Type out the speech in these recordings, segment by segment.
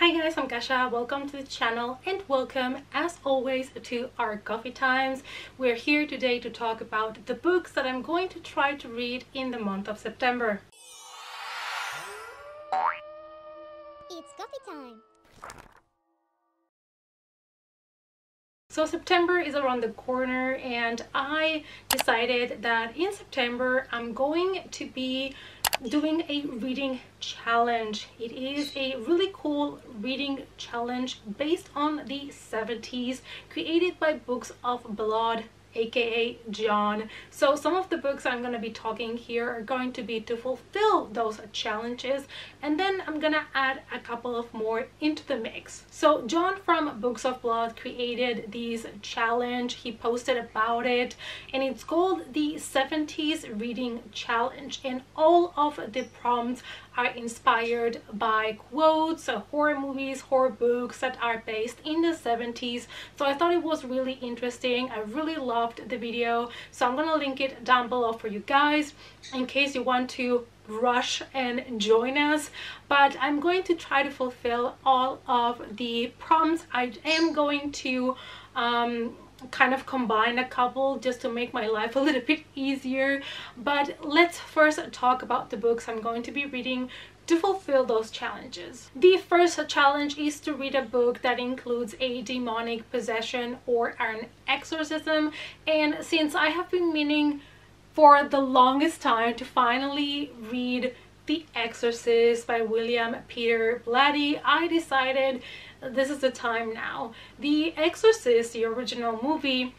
Hi guys, I'm Kasha. Welcome to the channel and welcome as always to our coffee times. We're here today to talk about the books that I'm going to try to read in the month of September. It's coffee time. So September is around the corner and I decided that in September I'm going to be doing a reading challenge. It is a really cool reading challenge based on the 70s created by Books of Blood aka John. So some of the books I'm going to be talking here are going to be to fulfill those challenges and then I'm going to add a couple of more into the mix. So John from Books of Blood created this challenge. He posted about it and it's called the 70s Reading Challenge and all of the prompts are inspired by quotes, uh, horror movies, horror books that are based in the 70s. So I thought it was really interesting. I really loved the video. So I'm gonna link it down below for you guys in case you want to rush and join us. But I'm going to try to fulfill all of the prompts. I am going to um, kind of combine a couple just to make my life a little bit easier. But let's first talk about the books I'm going to be reading to fulfill those challenges. The first challenge is to read a book that includes a demonic possession or an exorcism and since I have been meaning for the longest time to finally read The Exorcist by William Peter Blatty, I decided this is the time now. The Exorcist, the original movie,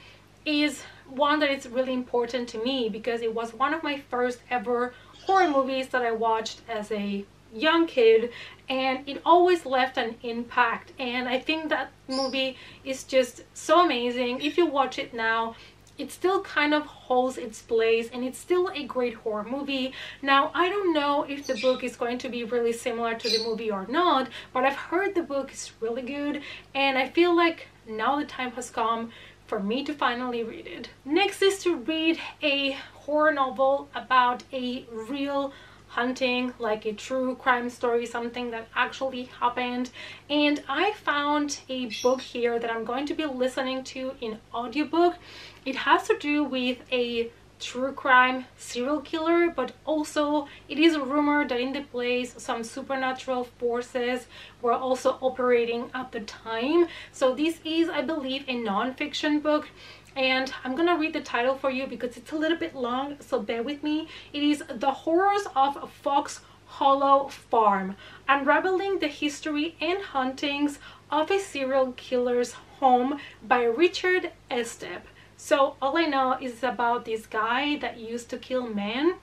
is one that is really important to me because it was one of my first ever horror movies that I watched as a young kid and it always left an impact and I think that movie is just so amazing. If you watch it now it still kind of holds its place and it's still a great horror movie. Now, I don't know if the book is going to be really similar to the movie or not, but I've heard the book is really good and I feel like now the time has come for me to finally read it. Next is to read a horror novel about a real hunting like a true crime story something that actually happened. And I found a book here that I'm going to be listening to in audiobook. It has to do with a true crime serial killer but also it is a rumor that in the place some supernatural forces were also operating at the time. So this is i believe a non-fiction book and I'm gonna read the title for you because it's a little bit long so bear with me. It is The Horrors of Fox Hollow Farm Unraveling the History and Hauntings of a Serial Killer's Home by Richard Estep. So all I know is about this guy that used to kill men.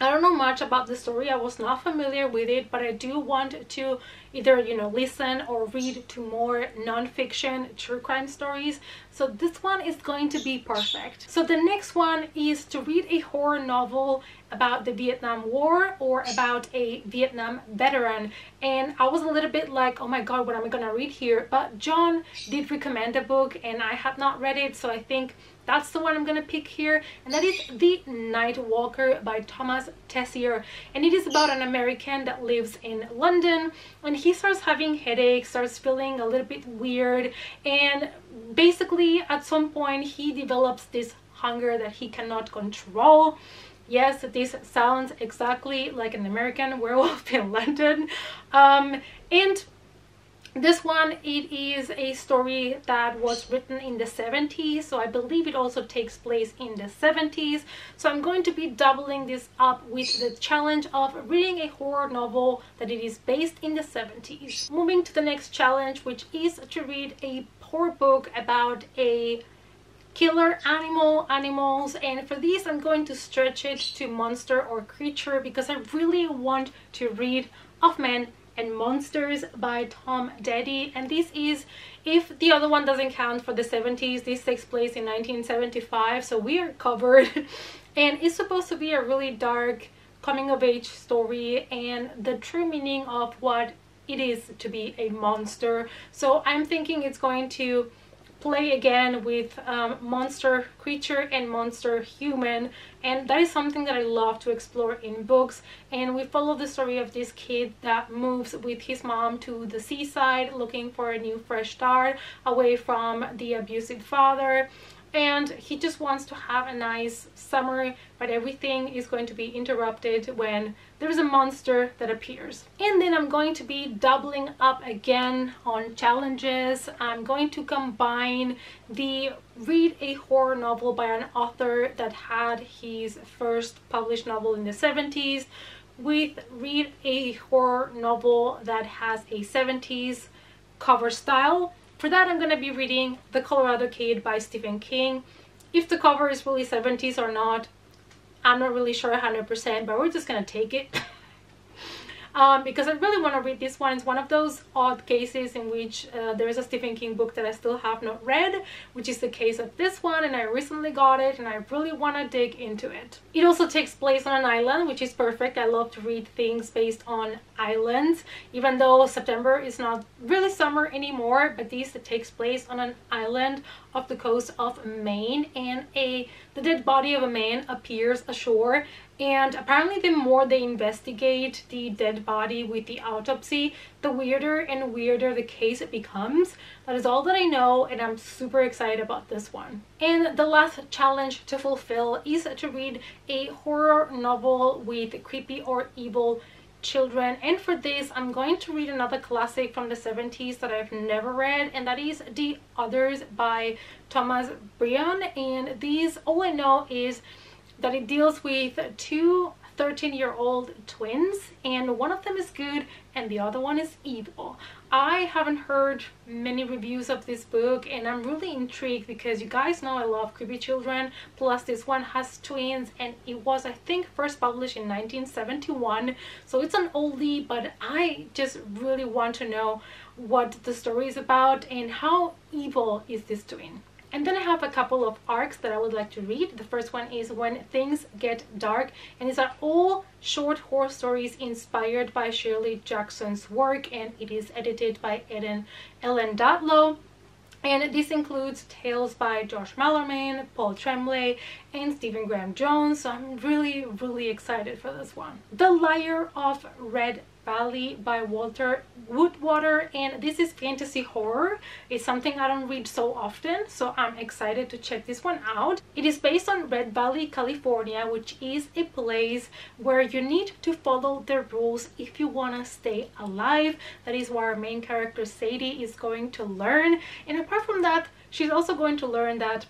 I don't know much about the story. I was not familiar with it, but I do want to either, you know, listen or read to more non-fiction true crime stories. So this one is going to be perfect. So the next one is to read a horror novel about the Vietnam War or about a Vietnam veteran. And I was a little bit like, oh my god, what am I gonna read here? But John did recommend a book and I have not read it, so I think that's the one I'm gonna pick here and that is The Night Walker by Thomas Tessier and it is about an American that lives in London and he starts having headaches, starts feeling a little bit weird and basically at some point he develops this hunger that he cannot control. Yes this sounds exactly like an American werewolf in London. Um, and this one it is a story that was written in the 70s so i believe it also takes place in the 70s so i'm going to be doubling this up with the challenge of reading a horror novel that it is based in the 70s moving to the next challenge which is to read a horror book about a killer animal animals and for these i'm going to stretch it to monster or creature because i really want to read of men and Monsters by Tom Deady and this is if the other one doesn't count for the 70s this takes place in 1975 so we are covered. And it's supposed to be a really dark coming of age story and the true meaning of what it is to be a monster. So I'm thinking it's going to play again with um, monster creature and monster human and that is something that I love to explore in books and we follow the story of this kid that moves with his mom to the seaside looking for a new fresh start away from the abusive father and he just wants to have a nice summer but everything is going to be interrupted when there's a monster that appears. And then I'm going to be doubling up again on challenges. I'm going to combine the read a horror novel by an author that had his first published novel in the 70s with read a horror novel that has a 70s cover style for that, I'm going to be reading The Colorado Kid by Stephen King. If the cover is really 70s or not, I'm not really sure 100%, but we're just going to take it. um, because I really want to read this one. It's one of those odd cases in which uh, there is a Stephen King book that I still have not read, which is the case of this one, and I recently got it, and I really want to dig into it. It also takes place on an island, which is perfect. I love to read things based on islands, even though September is not really summer anymore, but this takes place on an island off the coast of Maine, and a the dead body of a man appears ashore and apparently the more they investigate the dead body with the autopsy the weirder and weirder the case it becomes. That is all that i know and i'm super excited about this one. And the last challenge to fulfill is to read a horror novel with creepy or evil children. And for this i'm going to read another classic from the 70s that i've never read and that is the others by thomas browne and these all i know is that it deals with two 13 year old twins and one of them is good and the other one is evil. I haven't heard many reviews of this book and I'm really intrigued because you guys know I love creepy children plus this one has twins and it was I think first published in 1971 so it's an oldie but I just really want to know what the story is about and how evil is this twin. And then I have a couple of arcs that I would like to read. The first one is When Things Get Dark and these are all short horror stories inspired by Shirley Jackson's work and it is edited by Eden Ellen Datlow. And this includes tales by Josh Malerman, Paul Tremblay, and Stephen Graham Jones. So I'm really, really excited for this one. The Liar of Red Valley by Walter Goodwater and this is fantasy horror. It's something I don't read so often so I'm excited to check this one out. It is based on Red Valley, California which is a place where you need to follow the rules if you want to stay alive. That is what our main character Sadie is going to learn and apart from that she's also going to learn that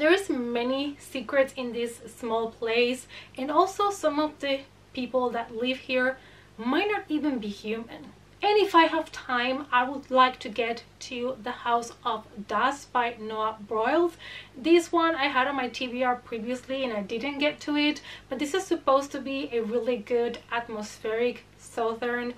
there's many secrets in this small place and also some of the people that live here might not even be human. And if I have time, I would like to get to The House of Dust by Noah Broyles. This one I had on my TBR previously and I didn't get to it, but this is supposed to be a really good atmospheric southern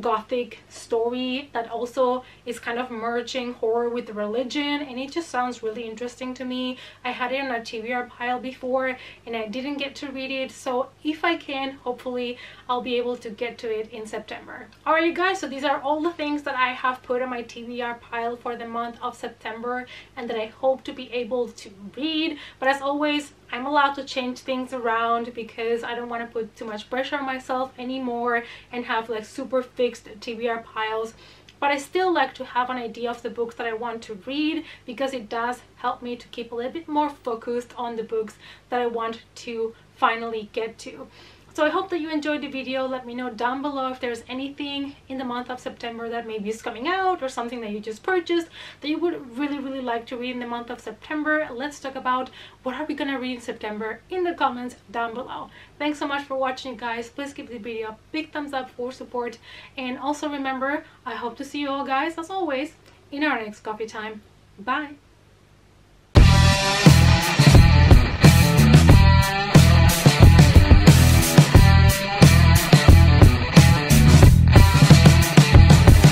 gothic story that also is kind of merging horror with religion and it just sounds really interesting to me. I had it on a TBR pile before and I didn't get to read it so if I can hopefully I'll be able to get to it in September. Alright you guys so these are all the things that I have put on my TBR pile for the month of September and that I hope to be able to read but as always I'm allowed to change things around because I don't want to put too much pressure on myself anymore and have like super fixed TBR piles but I still like to have an idea of the books that I want to read because it does help me to keep a little bit more focused on the books that I want to finally get to. So I hope that you enjoyed the video. Let me know down below if there's anything in the month of September that maybe is coming out or something that you just purchased that you would really, really like to read in the month of September. Let's talk about what are we going to read in September in the comments down below. Thanks so much for watching, guys. Please give the video a big thumbs up for support. And also remember, I hope to see you all, guys, as always, in our next coffee time. Bye!